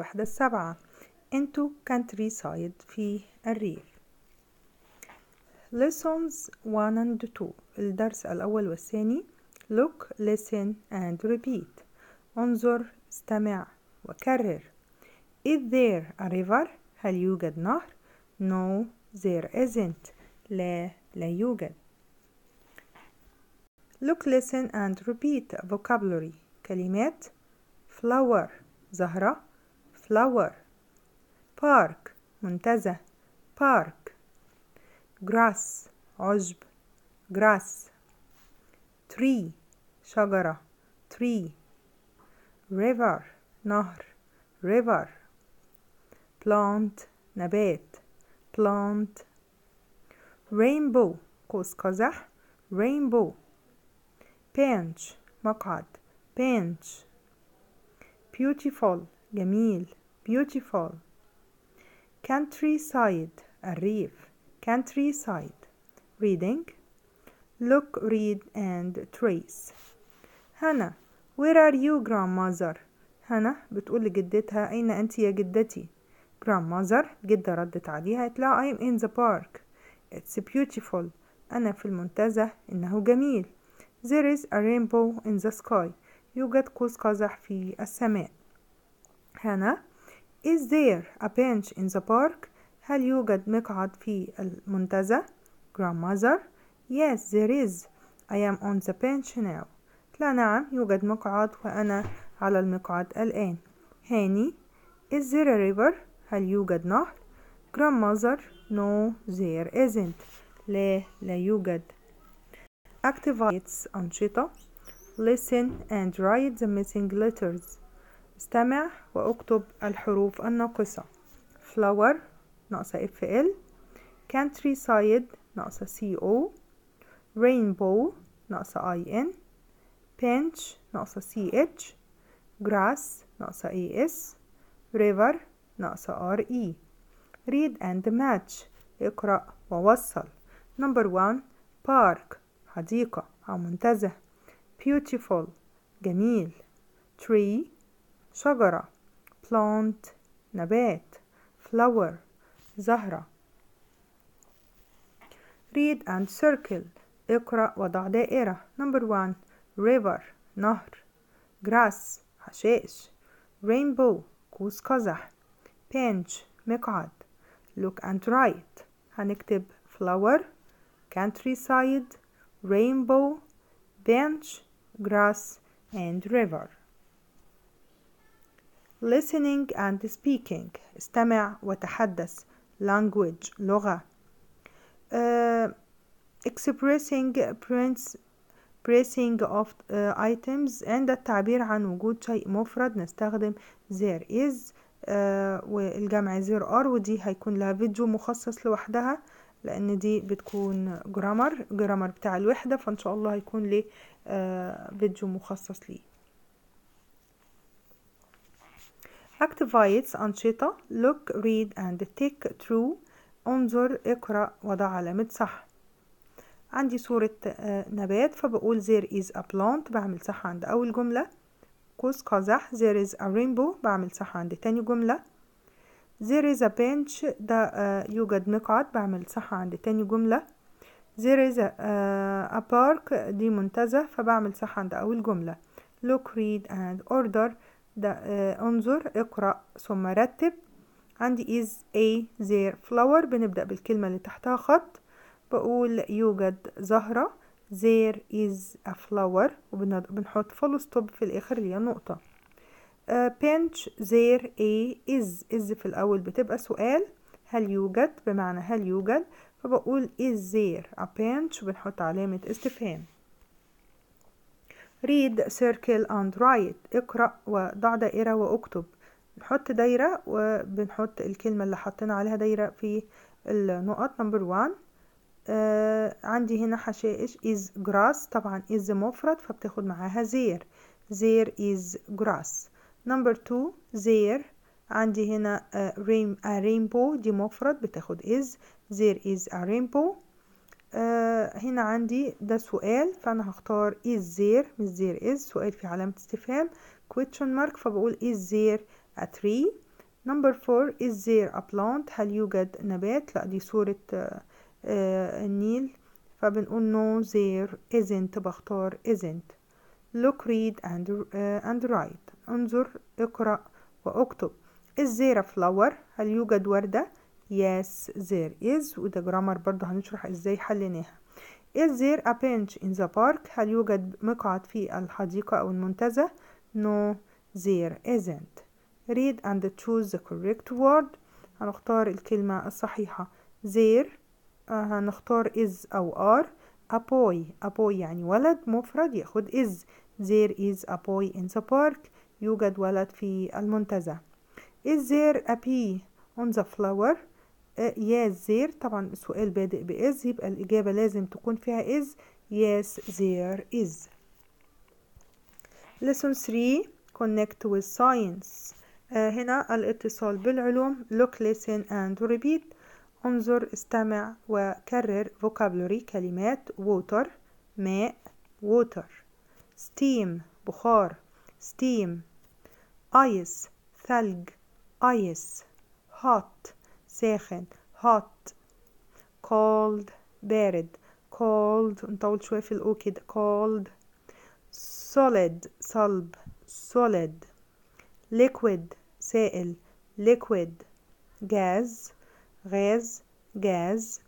الوحدة السابعة into countryside في الريف lessons 1 and 2 الدرس الأول والثاني look listen and repeat انظر استمع وكرر is there a river هل يوجد نهر no there isn't لا لا يوجد look listen and repeat vocabulary كلمات flower زهرة flower park منتزه park grass عشب grass tree شجرة tree river نهر river plant نبات plant rainbow قوس قزح rainbow bench مقعد bench beautiful جميل beautiful countryside الريف countryside reading look read and trace هنا where are you grandmother هنا بتقول لجدتها أين أنت يا جدتي grandmother جدة ردت عليها قالت لها I'm in the park it's beautiful أنا في المنتزه إنه جميل there is a rainbow in the sky يوجد قوس قزح في السماء هنا is there a bench in the park هل يوجد مقعد في المنتزه grandmother yes there is I am on the bench now لا نعم يوجد مقعد وأنا على المقعد الآن هاني is there a river هل يوجد نهر grandmother no there isn't لا لا يوجد activities أنشطة listen and write the missing letters استمع واكتب الحروف الناقصة flower ناقصة fl countryside ناقصة co rainbow ناقصة in bench ناقصة ch grass ناقصة as river ناقصة re read and match اقرأ ووصل number one park حديقة أو منتزه beautiful جميل tree شجرة plant نبات flower زهرة read and circle اقرأ وضع دائرة number one river نهر grass حشائش rainbow قوس قزح bench مقعد look and write هنكتب flower countryside rainbow bench grass and river Listening and speaking. استمع وتحدث. Language. لغة. Uh, expressing prints. Pressing of uh, items. عند التعبير عن وجود شيء مفرد نستخدم there is. Uh, والجمع there are. ودي هيكون لها فيديو مخصص لوحدها. لأن دي بتكون جرامر جرامر بتاع الوحدة. فإن شاء الله هيكون ليه فيديو مخصص ليه. Activities أنشطة look read and take true انظر اقرأ وضع علامة صح. عندي صورة نبات فبقول there is a plant بعمل صح عند أول جملة. قوس قزح there is a rainbow بعمل صح عند تاني جملة. There is a bench ده يوجد مقعد بعمل صح عند تاني جملة. There is a, a park دي منتزه فبعمل صح عند أول جملة. Look read and order. ده انظر اقرأ ثم رتب. عندي is a there flower بنبدأ بالكلمة اللي تحتها خط. بقول يوجد زهرة. there is a flower وبنحط full stop في الآخر اللي هي نقطة. uh, bench there a is. is في الأول بتبقى سؤال هل يوجد؟ بمعنى هل يوجد. فبقول is there a bench وبنحط علامة استفهام. Read circle and write. اقرأ وضع دائرة واكتب. بنحط دايرة وبنحط الكلمة اللي حطينا عليها دايرة في النقط. number 1 آه عندي هنا حشائش is grass. طبعا is مفرد فبتاخد معاها there there is grass. number 2 there عندي هنا آه a rainbow دي مفرد بتاخد is. there is a rainbow. آه هنا عندي ده سؤال فأنا هختار is there مش there is سؤال في علامة استفهام question mark فبقول is there a tree number four is there a plant هل يوجد نبات لا دي صورة آه، آه، النيل فبنقول no there isn't بختار isn't look read and, uh, and write انظر اقرأ واكتب is there a flower هل يوجد وردة yes there is وده جرامر برضه هنشرح إزاي حليناها is there a bench in the park هل يوجد مقعد في الحديقة أو المنتزه no there isn't read and choose the correct word هنختار الكلمة الصحيحة there آه، هنختار is أو are a boy a boy يعني ولد مفرد ياخد is there is a boy in the park يوجد ولد في المنتزه is there a bee on the flower آه، yes there طبعا السؤال بادئ ب is يبقى الإجابة لازم تكون فيها is yes there is lesson 3 connect with science آه، هنا الاتصال بالعلوم look listen and repeat انظر استمع وكرر vocabulary كلمات water ماء water steam بخار steam ice ثلج ice hot ساخن hot cold بارد cold نطول شوية في الأو كده cold solid صلب solid liquid سائل liquid gas غاز gas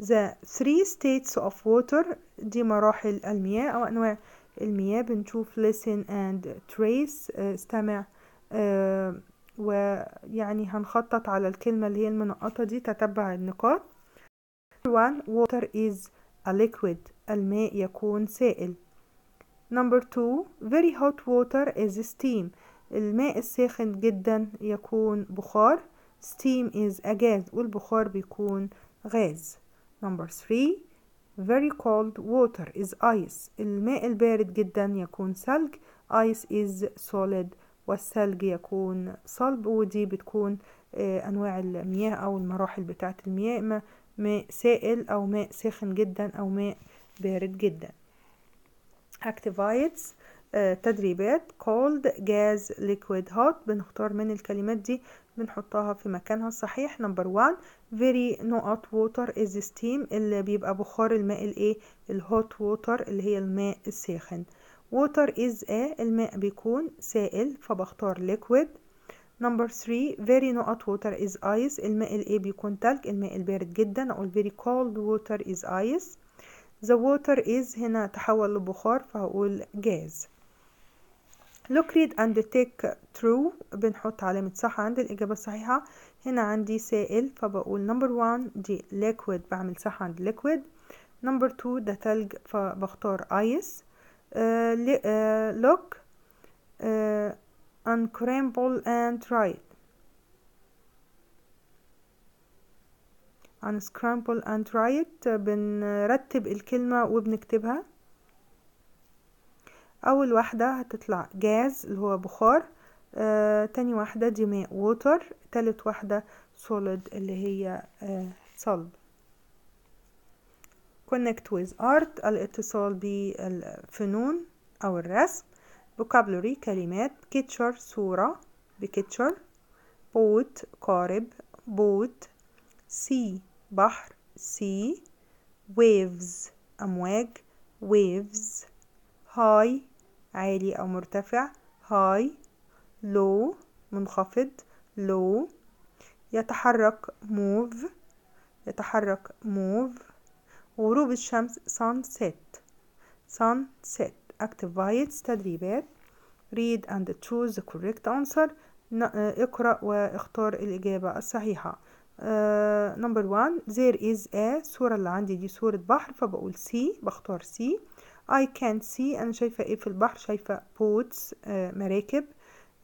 the three states of water دي مراحل المياه أو أنواع المياه بنشوف listen and trace آه، استمع آه، ويعني هنخطط على الكلمة اللي هي المنقطة دي تتبع النقاط. One water is a liquid. الماء يكون سائل. Number two very hot water is steam. الماء الساخن جدا يكون بخار. Steam is a gas. والبخار بيكون غاز. Number three very cold water is ice. الماء البارد جدا يكون ثلج. Ice is solid. والثلج يكون صلب ودي بتكون آه، أنواع المياه أو المراحل بتاعة المياه ماء سائل أو ماء ساخن جدا أو ماء بارد جدا. Activities آه، تدريبات cold gas liquid hot بنختار من الكلمات دي بنحطها في مكانها الصحيح. number 1 very نقط water is steam اللي بيبقى بخار الماء الإيه؟ ال hot water اللي هي الماء الساخن. Water is a الماء بيكون سائل فبختار liquid. number 3 very نقط water is ice. الماء الايه بيكون تلج الماء البارد جدا. أقول very cold water is ice. The water is هنا تحول لبخار فهقول gas. Look read and take true بنحط علامة صح عند الإجابة الصحيحة. هنا عندي سائل فبقول number one دي liquid. بعمل صح عند liquid. Number two ده تلج فبختار ice. Look uh, uncramble and write unscramble and write بنرتب الكلمة وبنكتبها. أول واحدة هتطلع جاز اللي هو بخار آه، تاني واحدة دي ماء water تالت واحدة solid اللي هي آه، صلب connect with art الاتصال بالفنون أو الرسم vocabulary كلمات picture صورة picture boat قارب boat sea بحر sea waves أمواج waves high عالي أو مرتفع high low منخفض low يتحرك move يتحرك move غروب الشمس sunset. sunset. activities تدريبات. read and choose the correct answer. آه، اقرأ واختار الإجابة الصحيحة. آه، number one there is a الصورة اللي عندي دي صورة بحر فبقول see بختار see I can see أنا شايفة إيه في البحر؟ شايفة boats آه، مراكب.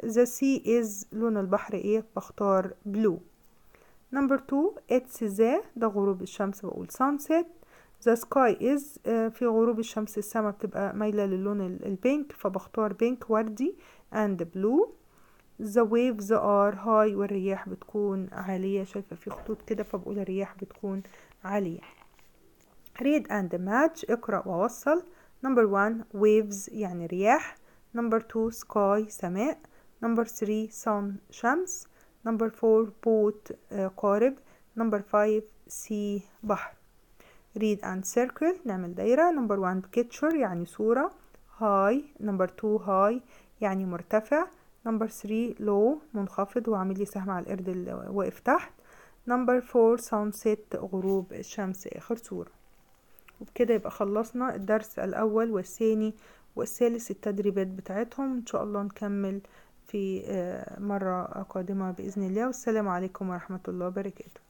The sea is لون البحر إيه؟ بختار blue. Number two it's the ده غروب الشمس بقول sunset. Sky is آه، في غروب الشمس السماء بتبقى مايلة للون ال- البينك فبختار بينك وردي and blue. The waves are high والرياح بتكون عالية. شايفة في خطوط كده فبقول الرياح بتكون عالية. read and match اقرأ ووصل. Number one waves يعني رياح. Number two sky سماء. Number three sun شمس. number four boat قارب. number five sea بحر. Read and circle نعمل دايرة. number 1 picture يعني صورة. High number 2 high يعني مرتفع. number 3 low منخفض. وعامل لي سهم على القرد اللي واقف تحت. نمبر 4 sunset غروب الشمس آخر صورة. وبكده يبقى خلصنا الدرس الأول والثاني والثالث التدريبات بتاعتهم. إن شاء الله نكمل في مرة قادمة بإذن الله. والسلام عليكم ورحمة الله وبركاته.